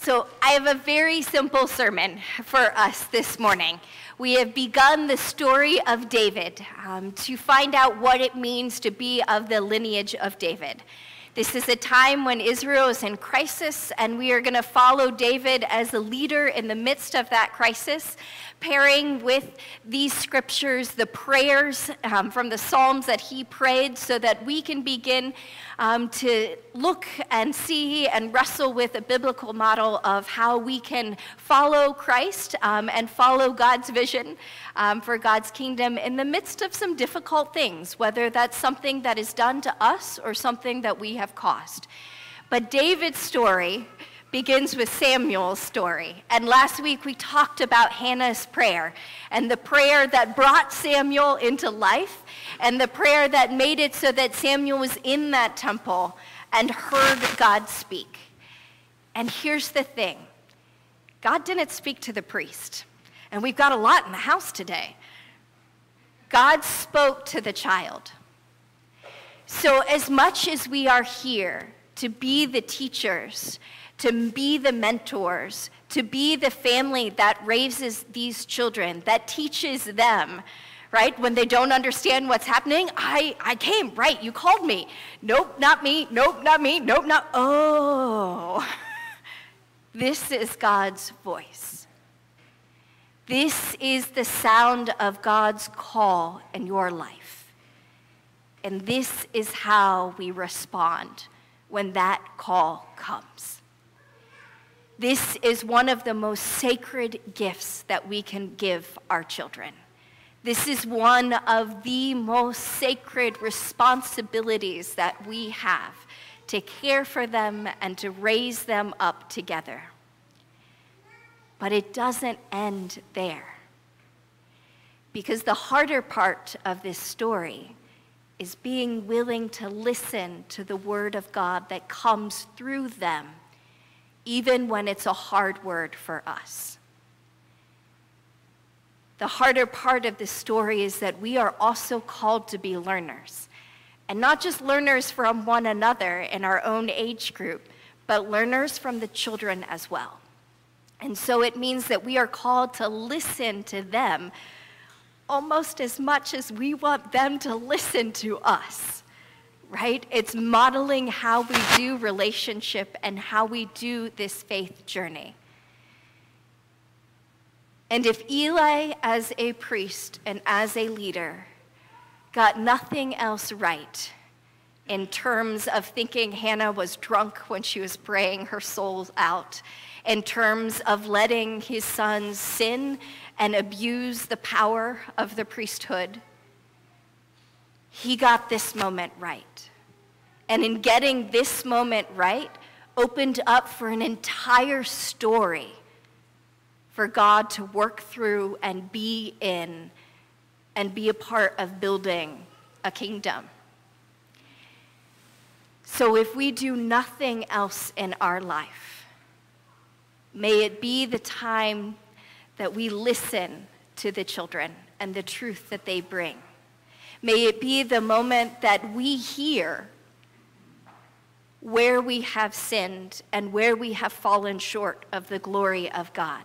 So, I have a very simple sermon for us this morning. We have begun the story of David um, to find out what it means to be of the lineage of David. This is a time when Israel is in crisis, and we are going to follow David as a leader in the midst of that crisis, pairing with these scriptures the prayers um, from the Psalms that he prayed, so that we can begin um, to look and see and wrestle with a biblical model of how we can follow Christ um, and follow God's vision um, for God's kingdom in the midst of some difficult things, whether that's something that is done to us or something that we have caused. But David's story begins with Samuel's story. And last week we talked about Hannah's prayer and the prayer that brought Samuel into life and the prayer that made it so that Samuel was in that temple and heard God speak. And here's the thing God didn't speak to the priest. And we've got a lot in the house today. God spoke to the child. So, as much as we are here to be the teachers to be the mentors, to be the family that raises these children, that teaches them, right? When they don't understand what's happening, I, I came, right? You called me. Nope, not me. Nope, not me. Nope, not. Oh. this is God's voice. This is the sound of God's call in your life. And this is how we respond when that call comes. This is one of the most sacred gifts that we can give our children. This is one of the most sacred responsibilities that we have to care for them and to raise them up together. But it doesn't end there. Because the harder part of this story is being willing to listen to the word of God that comes through them even when it's a hard word for us. The harder part of this story is that we are also called to be learners. And not just learners from one another in our own age group, but learners from the children as well. And so it means that we are called to listen to them almost as much as we want them to listen to us right? It's modeling how we do relationship and how we do this faith journey. And if Eli, as a priest and as a leader, got nothing else right in terms of thinking Hannah was drunk when she was praying her soul out, in terms of letting his sons sin and abuse the power of the priesthood, he got this moment right. And in getting this moment right, opened up for an entire story for God to work through and be in and be a part of building a kingdom. So if we do nothing else in our life, may it be the time that we listen to the children and the truth that they bring. May it be the moment that we hear where we have sinned and where we have fallen short of the glory of God.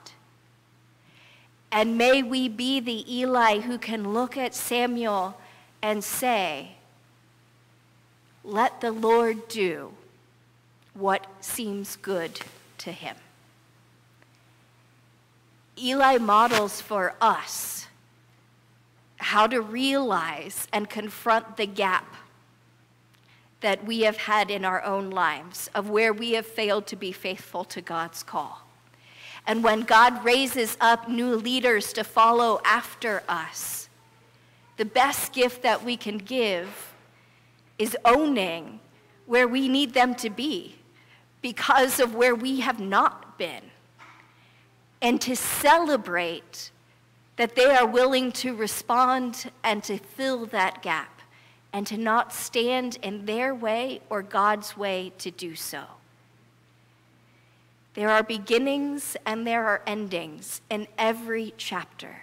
And may we be the Eli who can look at Samuel and say, Let the Lord do what seems good to him. Eli models for us how to realize and confront the gap that we have had in our own lives of where we have failed to be faithful to God's call. And when God raises up new leaders to follow after us, the best gift that we can give is owning where we need them to be because of where we have not been. And to celebrate that they are willing to respond and to fill that gap, and to not stand in their way or God's way to do so. There are beginnings and there are endings in every chapter.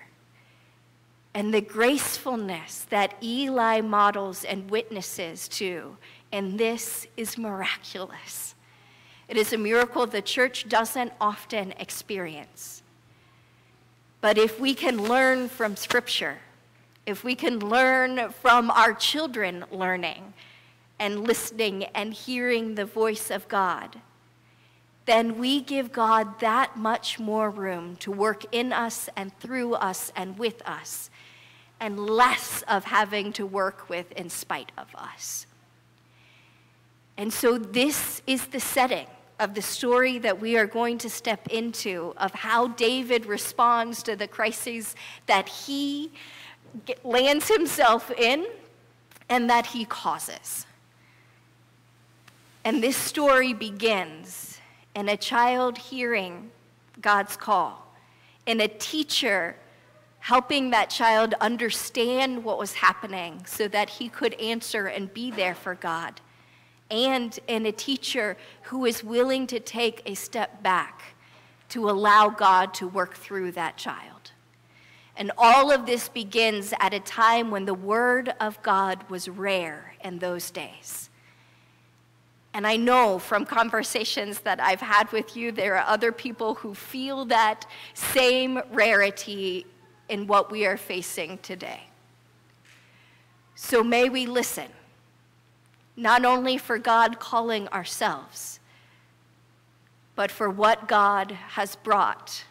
And the gracefulness that Eli models and witnesses to. And this is miraculous. It is a miracle the church doesn't often experience. But if we can learn from Scripture, if we can learn from our children learning and listening and hearing the voice of God, then we give God that much more room to work in us and through us and with us, and less of having to work with in spite of us. And so, this is the setting of the story that we are going to step into of how David responds to the crises that he lands himself in and that he causes. And this story begins in a child hearing God's call, and a teacher helping that child understand what was happening so that he could answer and be there for God, and in a teacher who is willing to take a step back to allow God to work through that child. And all of this begins at a time when the Word of God was rare in those days. And I know from conversations that I've had with you, there are other people who feel that same rarity in what we are facing today. So may we listen, not only for God calling ourselves, but for what God has brought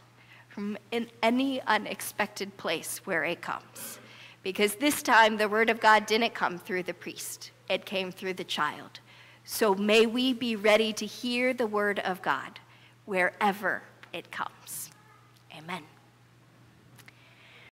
from in any unexpected place where it comes. Because this time the word of God didn't come through the priest, it came through the child. So may we be ready to hear the word of God wherever it comes. Amen.